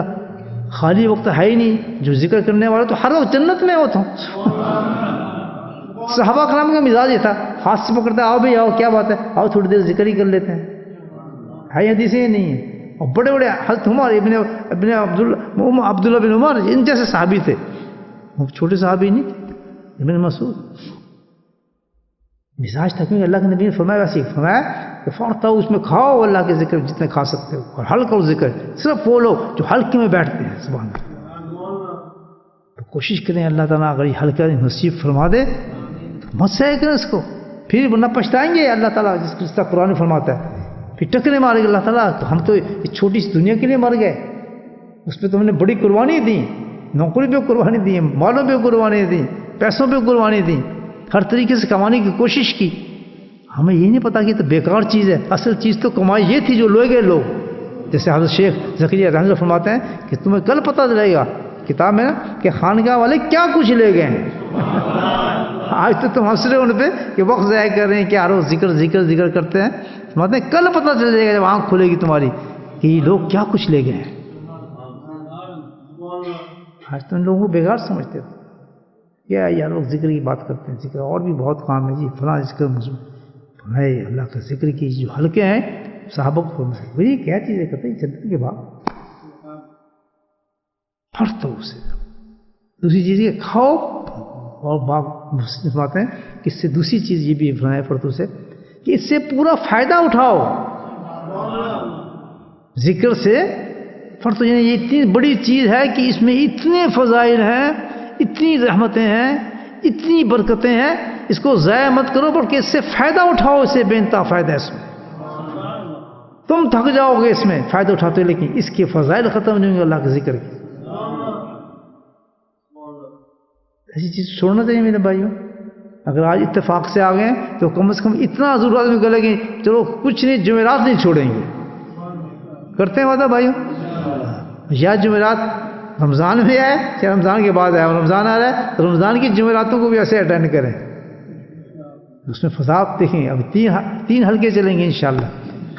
خالی وقت ہے ہی نہیں، جو ذکر کرنے والا تو ہر وقت جنت میں ہوتا ہوں صحابہ کرام کا مزاج یہ تھا، ہاتھ سے پکڑتا آؤ بھائی، آؤ، کیا بات ہے؟ آؤ، تھوڑی دیر ذکر ہی کر لیتے ہیں۔ ہے حدیثیں نہیں ہیں؟ اور بڑے بڑے حضرت عمر ابن ابن عبداللہ عبداللہ بن عمر، ان جیسے صحابی تھے۔ وہ چھوٹے صحابی نہیں تھے، ابن مسعود۔ مزاج تھا کیونکہ اللہ کے نبی نے فرمایا، ویسے فرمایا کہ فورتا اس میں کھاؤ، اللہ کے ذکر جتنے کھا سکتے ہو۔ اور ہلکا ذکر، صرف وہ لوگ جو ہلکے میں بیٹھتے ہیں، سبحان تو کوشش کریں اللہ تعالیٰ اگر یہ ہلکا نصیب فرما دے۔ تو مت سے کریں اس کو۔ پھر نہ پچھتائیں گے، اللہ تعالیٰ جس جس قرآن فرماتا ہے۔ پھر ٹکرے مارے گا، اللہ تعالیٰ، تو ہم تو اس چھوٹی سی دنیا کے لیے مر گئے۔ اس پہ تو ہم نے بڑی قربانی دی، نوکری پہ قربانی دی، مالوں پہ قربانی دی، پیسوں پہ قربانی دی، ہر طریقے سے کمانے کی کوشش کی۔ ہمیں یہ نہیں پتا کہ تو بیکار چیز ہے۔ اصل چیز تو کمائی یہ تھی جو لوگ گئے لوگ۔ جیسے حضرت شیخ ذکریہ رحمۃ فرماتے ہیں کہ تمہیں کل پتہ چلے گا، کتاب میں نا، کہ خانقاہ والے کیا کچھ لے گئے ہیں۔ آج تو تم ہنس رہے ان پہ کہ وقت ضائع کر رہے ہیں کہ ہر ذکر ذکر ذکر کرتے ہیں۔ فرماتے ہیں کل پتہ چل جائے گا جب آنکھ کھلے گی تمہاری کہ یہ لوگ کیا کچھ لے گئے ہیں۔ آج تم لوگوں کو بیکار سمجھتے ہو۔ کیا یار لوگ ذکر کی بات کرتے ہیں، ذکر اور بھی بہت کام ہے جی فلاں ذکر مضمون ہے، اللہ کا ذکر کی جو ہلکے ہیں، صحابہ کو وہی کیا چیزیں کرتے ہیں، جنت کے بعد فرق تو اسے۔ دوسری چیز یہ، کھاؤ اور باغ۔ بات ہے کہ اس سے دوسری چیز یہ بھی فرمایا فرتو سے کہ اس سے پورا فائدہ اٹھاؤ۔ ذکر سے فرتو یعنی یہ اتنی بڑی چیز ہے کہ اس میں اتنے فضائل ہیں، اتنی رحمتیں ہیں، اتنی برکتیں ہیں، اس کو ضائع مت کرو، بلکہ اس سے فائدہ اٹھاؤ اسے بے انتہا فائدہ اس میں۔ تم تھک جاؤ گے اس میں فائدہ اٹھاتے ہو، لیکن اس کے فضائل ختم نہیں ہوں گے اللہ کے ذکر کی ایسی چیز چھوڑنا چاہیے میرے بھائیوں۔ اگر آج اتفاق سے آ گئے تو کم از کم اتنا ضرورت میں کرے گے چلو کچھ نہیں، جمعرات نہیں چھوڑیں گے۔ کرتے ہیں وعدہ بھائیوں یا جمعرات رمضان میں آئے یا رمضان کے بعد آئے؟ رمضان آ رہا ہے تو رمضان کی جمعراتوں کو بھی ایسے اٹینڈ کریں۔ اس میں فضاب دیکھیں، اب تین تین ہلکے چلیں گے انشاءاللہ۔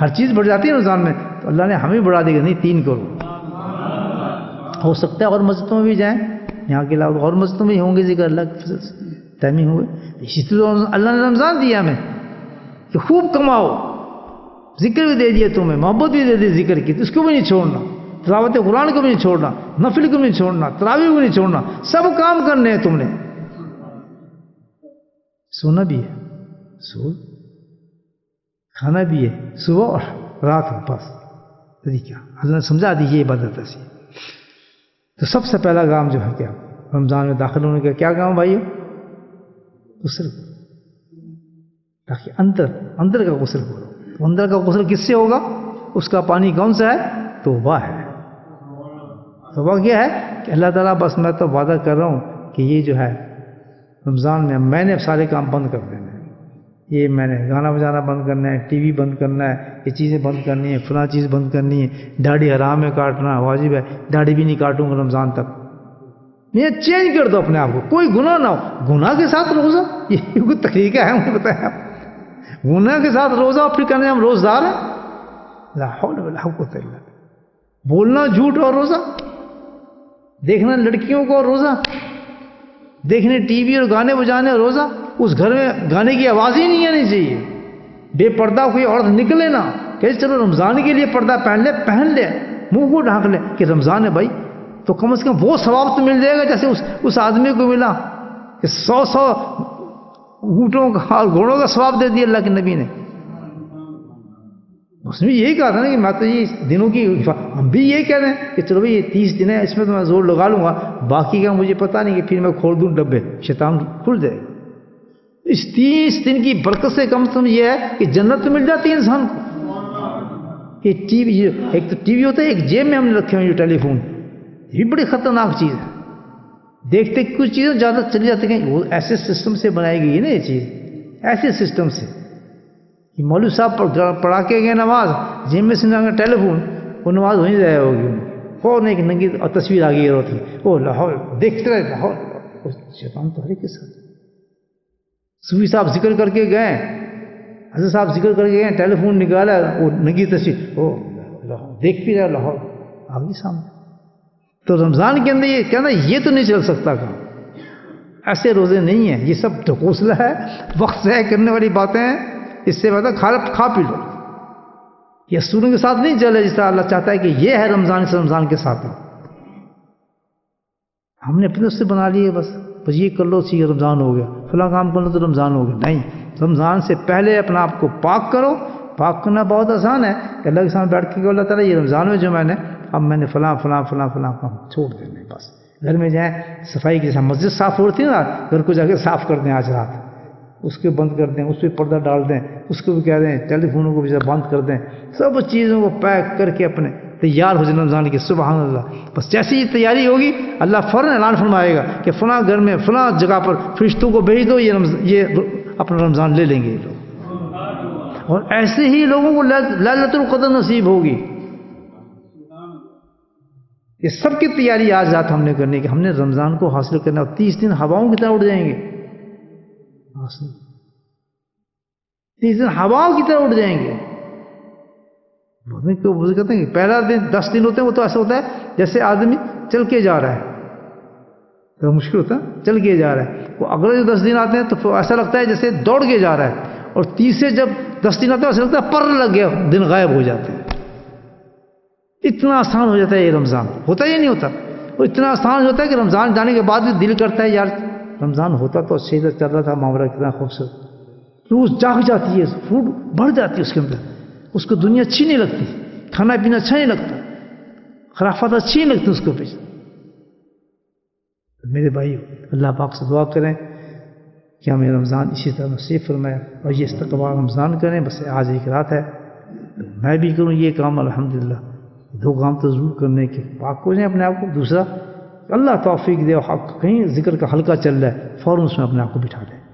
ہر چیز بڑھ جاتی ہے رمضان میں، تو اللہ نے ہمیں بڑھا دے گا نہیں، تین کرو۔ ہو سکتا ہے اور مسجدوں میں بھی جائیں، یہاں کے علاوہ اور مسجدوں میں ہی ہوں گے ذکر، اللہ کے فضل سے۔ تیمی ہوئے۔ اسی طرح اللہ نے رمضان دیا ہمیں کہ خوب کماؤ۔ ذکر بھی دے دیا تمہیں، محبت بھی دے دی ذکر کی۔ تو اس کو بھی نہیں چھوڑنا۔ تلاوت قرآن کو بھی نہیں چھوڑنا۔ نفل کو بھی نہیں چھوڑنا۔ تراوی کو بھی نہیں چھوڑنا۔ سب کام کرنے ہیں تم نے۔ سونا بھی ہے۔ سو۔ کھانا بھی ہے۔ صبح اور رات ہو بس طریقہ حضرت نے سمجھا دی یہ عبادت ایسی۔ تو سب سے پہلا کام جو ہے کیا؟ رمضان میں داخل ہونے کا کیا کام بھائی؟ غسل. تاکہ اندر اندر کا غسل کرو اندر کا غسل کس سے ہوگا؟ اس کا پانی کون سا ہے؟ توبہ ہے. توبہ کیا ہے؟ کہ اللہ تعالیٰ بس میں تو وعدہ کر رہا ہوں کہ یہ جو ہے، رمضان میں میں نے سارے کام بند کر دینے یہ میں نے گانا بجانا بند کرنا ہے، ٹی وی بند کرنا ہے، یہ چیزیں بند کرنی ہے فلاں چیز بند کرنی ہے داڑھی حرام میں کاٹنا واجب ہے، داڑھی بھی نہیں کاٹوں گا رمضان تک. یہ چینج کر دو اپنے آپ کو۔ کوئی گناہ نہ ہو۔ گناہ کے ساتھ روزہ؟ یہ کوئی طریقہ ہے، مجھے بتایا گناہ کے ساتھ روزہ اور پھر کہنے ہم روزدار ہیں؟ لا حول ولا قوت الا بولنا جھوٹ اور روزہ؟ دیکھنا لڑکیوں کو اور روزہ؟ دیکھنے ٹی وی اور گانے بجانے اور روزہ؟ اس گھر میں گانے کی آواز ہی نہیں آنی چاہیے۔ بے پردہ کوئی عورت نکلے نا کہ چلو رمضان کے لیے پردہ پہن لے پہن لے، منہ کو ڈھانک لے، کہ رمضان ہے بھائی۔ تو کم از کم وہ ثواب تو مل جائے گا جیسے اس اس آدمی کو ملا کہ سو سو اونٹوں کا اور گھوڑوں کا ثواب دے دیا اللہ کے نبی نے۔ اس نے یہی کہا تھا نا کہ میں تو یہ دنوں کی ہم بھی یہی کہہ رہے ہیں کہ چلو بھائی یہ تیس دن ہے اس میں تو میں زور لگا لوں گا، باقی کا مجھے پتہ نہیں کہ پھر میں کھول دوں، ڈبے، شیطان کھل جائے۔ اس تیس دن کی برکت سے کم سے کم یہ ہے کہ جنت تو مل جاتی ہے انسان کو۔ یہ ٹی وی ایک تو ٹی وی ہوتا ہے، ایک جیب میں ہم نے رکھے ہوئے یہ ٹیلی فون۔ یہ بھی بڑی خطرناک چیز ہے۔ دیکھتے کچھ چیزیں زیادہ چلی جاتی ہیں۔ وہ ایسے سسٹم سے بنائی گئی ہے نا یہ چیز۔ ایسے سسٹم سے۔ کہ مولوی صاحب پڑھا کے گئے نماز۔ جم میں سنگا ٹیلی فون وہ نماز ہو ہی جائے ہوگی۔ فوراً ایک ننگی اور تصویر آ گئی ہوتی وہ لاہور دیکھتے رہے، لاہور۔ شیطان تو ہر ایک کے ساتھ۔ صوفی صاحب ذکر کر کے گئے۔ حضرت صاحب ذکر کر کے گئے۔ ٹیلی فون نکالا، وہ ننگی تصویر۔ وہ لاہور دیکھ بھی رہا، لاہور۔ آ گئی سامنے۔ تو رمضان کے اندر یہ کہنا یہ تو نہیں چل سکتا کام۔ ایسے روزے نہیں ہیں، یہ سب ٹھکوسلہ ہے۔ وقت سے کرنے والی باتیں ہیں اس سے بہتر کھا کھا پی لو۔ یہ سوروں کے ساتھ نہیں چلے جس طرح اللہ چاہتا ہے کہ یہ ہے رمضان، اس رمضان کے ساتھ۔ ہم نے اپنے اس سے بنا لیے بس۔ بس یہ کر لو سی رمضان ہو گیا۔ فلاں کام کر لو تو رمضان ہو گیا۔ نہیں، رمضان سے پہلے اپنا آپ کو پاک کرو۔ پاک کرنا بہت آسان ہے۔ کہ اللہ کے سامنے بیٹھ کے اللہ تعالیٰ یہ رمضان میں جو میں نے اب میں نے فلاں فلاں فلاں فلاں کام چھوڑ دینے بس گھر میں جائیں صفائی کی جیسا مسجد صاف ہوتی ہے نا گھر کو جا کے صاف کر دیں آج رات۔ اس کے بند کر دیں، اس پہ پردہ ڈال دیں، اس کو بھی کہہ دیں، ٹیلی فونوں کو بھی بند کر دیں۔ سب چیزوں کو پیک کر کے اپنے تیار ہو جائے رمضان کی، سبحان اللہ۔ بس جیسی یہ تیاری ہوگی، اللہ فوراً اعلان فرمائے گا کہ فلاں گھر میں، فلاں جگہ پر فرشتوں کو بھیج دو، یہ یہ اپنا رمضان لے لیں گے یہ لوگ۔ اور ایسے ہی لوگوں کو للت القدر نصیب ہوگی۔ یہ سب کی تیاری آج رات ہم نے کرنی کہ ہم نے رمضان کو حاصل کرنا اور تیس دن ہواؤں کی طرح اڑ جائیں گے۔ تیس دن ہواؤں کی طرح اڑ جائیں گے۔ کہتے ہیں کہ پہلا دن دس دن ہوتے ہیں، وہ تو ایسا ہوتا ہے جیسے آدمی چل کے جا رہا ہے۔ تو مشکل ہوتا ہے، چل کے جا رہا ہے۔ وہ اگلے جو دس دن آتے ہیں تو ایسا لگتا ہے جیسے دوڑ کے جا رہا ہے۔ اور تیسرے جب دس دن آتے ہیں، ایسا لگتا ہے پر لگ گیا، دن غائب ہو جاتے ہیں۔ اتنا آسان ہو جاتا ہے یہ رمضان۔ ہوتا یا نہیں ہوتا۔ وہ اتنا آسان ہوتا ہے کہ رمضان جانے کے بعد بھی دل کرتا ہے، یار رمضان ہوتا تو اچھے سے چل رہا تھا، معاملہ کتنا خوبصورت۔ روز جاگ جاتی ہے فوڈ بڑھ جاتی ہے اس کے اندر۔ اس کو دنیا اچھی نہیں لگتی۔ کھانا پینا اچھا نہیں لگتا۔ خرافات اچھی نہیں لگتی اس کو پیچھے میرے بھائی اللہ پاک سے دعا کریں کہ ہمیں رمضان اسی طرح نصیب فرمائے اور یہ استقبال رمضان کریں۔ بس آج ایک رات ہے۔ میں بھی کروں یہ کام، الحمدللہ۔ دو کام تو ضرور کرنے کے پاک ہو جائیں اپنے آپ کو، دوسرا اللہ توفیق دے حق کہیں ذکر کا حلقہ چل رہا ہے، فوراً اس میں اپنے آپ کو بٹھا دیں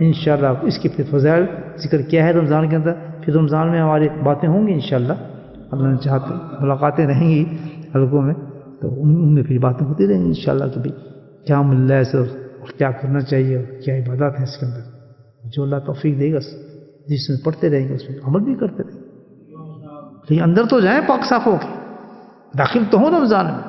انشاءاللہ اس کی پھر فضائل ذکر کیا ہے رمضان کے اندر۔ پھر رمضان میں ہماری باتیں ہوں گی انشاءاللہ۔ اللہ نے چاہتے ملاقاتیں رہیں گی حلقوں میں، تو ان میں پھر باتیں ہوتی رہیں گی انشاءاللہ۔ کہ بھائی کیا مل رہا ہے سر اور کیا کرنا چاہیے، اور کیا عبادات ہیں اس کے اندر؟ جو اللہ توفیق دے گا، جس میں پڑھتے رہیں گے، اس میں عمل بھی کرتے رہیں گے۔ لیکن اندر تو جائیں پاک صاف ہو کے۔ داخل تو ہوں رمضان میں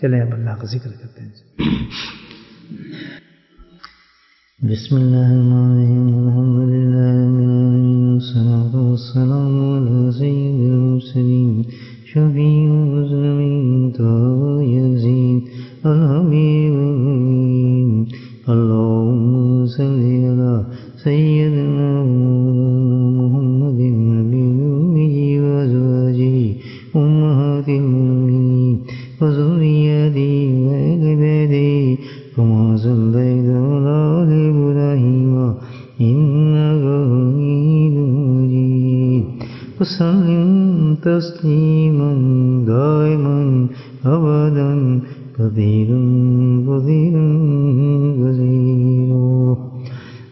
چلیں اب اللہ کا ذکر کرتے ہیں۔ بسم الله الرحمن الرحيم الحمد لله رب والصلاة والسلام على سيد المرسلين شفيع وسلم تسليما دائما أبدا كثيرا كثيرا كثيرا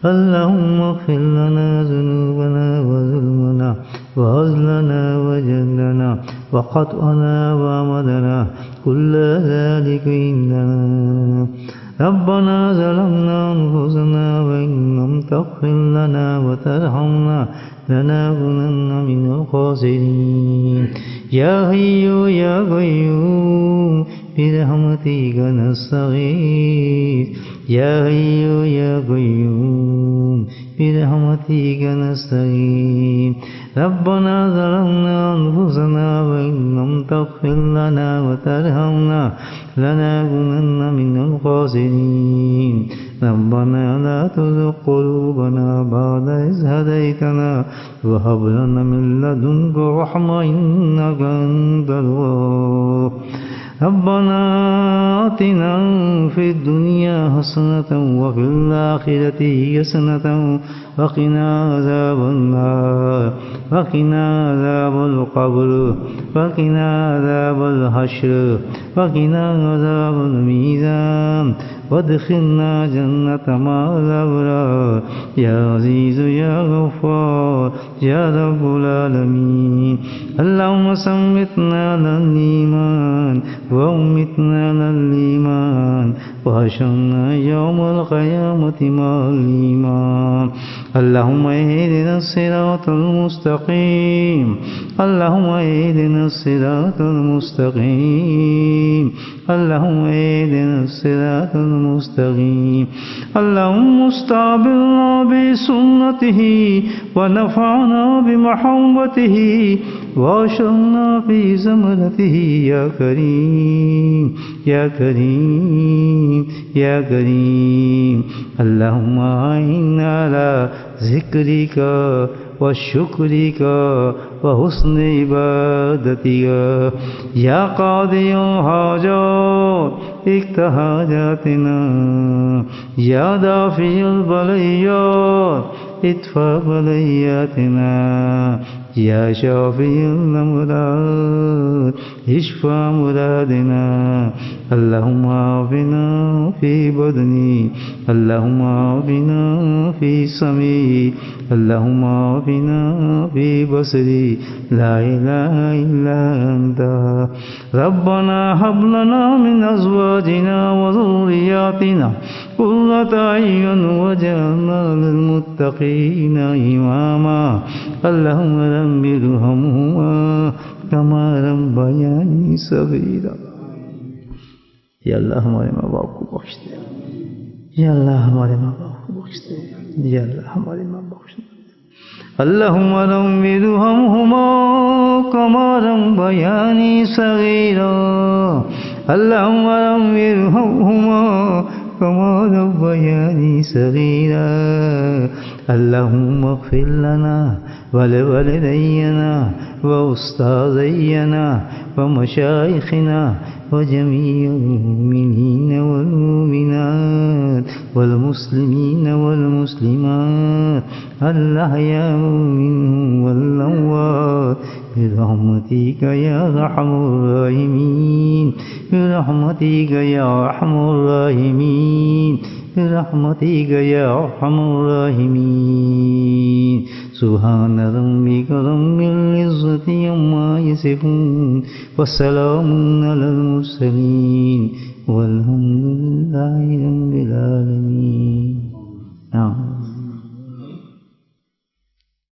اللهم اغفر لنا ذنوبنا وظلمنا وعزلنا وجلنا وخطأنا وعمدنا. كل ذلك عندنا. ربنا ظلمنا أنفسنا وإن لم تغفر لنا وترحمنا لنكونن من الخاسرين. يا حي يا قيوم برحمتك نستغيث. يا حي يا قيوم برحمتك نستغيث. ربنا ظلمنا أنفسنا وإن لم تغفر لنا وترحمنا لنكونن من الخاسرين. ربنا لا تزغ قلوبنا بعد إذ هديتنا وهب لنا من لدنك رحمة إنك أنت الوهاب. ربنا آتنا في الدنيا حسنة وفي الآخرة حسنة وقنا عذاب النار. وقنا عذاب القبر. وقنا عذاب الحشر. وقنا عذاب الميزان. وادخلنا جنة مع الأبرار. يا عزيز يا غفار يا رب العالمين. اللهم سمتنا على الإيمان وأمتنا على الإيمان. وحشرنا يوم القيامة مع الإيمان. اللهم اهدنا الصراط المستقيم. اللهم اهدنا الصراط المستقيم. اللهم اهدنا الصراط المستقيم. اللهم استعبرنا بسنته ونفعنا بمحبته. واشرنا في زمرته يا كريم يا كريم يا كريم. اللهم أعنا على ذكرك وشكرك وحسن عبادتك. يا قاضي الحاجات اقتحاجاتنا يا دافع البليات ادفع بلياتنا. يا شافي الأمراض إشفى مرادنا. اللهم عافنا في بدني اللهم عافنا في سمعي اللهم عافنا في بصري. لا إله إلا أنت. ربنا هب لنا من أزواجنا وذرياتنا قرة أعين وجعلنا للمتقين إماما. اللهم ربرهما كما ربياني صغيرا یا اللہ ہمارے ماں باپ کو بخش دے یا اللہ ہمارے ماں باپ کو بخش دے یا اللہ ہمارے ماں بخش اللهم ربرهما كما ربياني صغيرا اللهم ربرهما كما ربياني صغيرا اللهم اغفر لنا ولوالدينا وأستاذينا ومشايخنا وجميع المؤمنين والمؤمنات والمسلمين والمسلمات الأحياء منهم والأموات برحمتك يا أرحم الراحمين برحمتك يا أرحم الراحمين برحمتك يا أرحم الراحمين. سبحان ربك رب العزة عما يصفون وسلام على المرسلين والحمد لله رب العالمين.